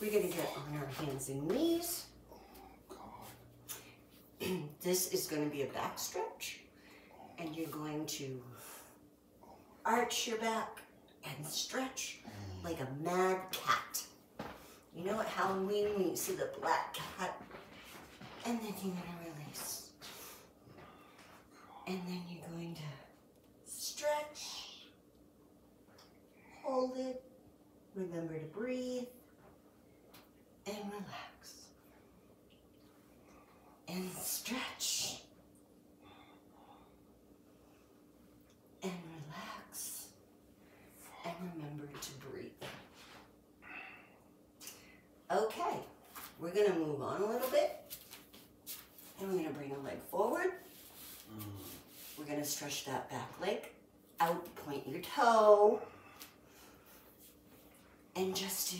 We're gonna get on our hands and knees. this is gonna be a back stretch. And you're going to arch your back and stretch like a mad cat. You know at Halloween when you see the black cat? And then you're gonna release. And then you're going to stretch, hold it, remember to breathe, relax. And stretch. And relax. And remember to breathe. Okay, we're gonna move on a little bit. And we're gonna bring a leg forward. Mm. We're gonna stretch that back leg out, point your toe. And just do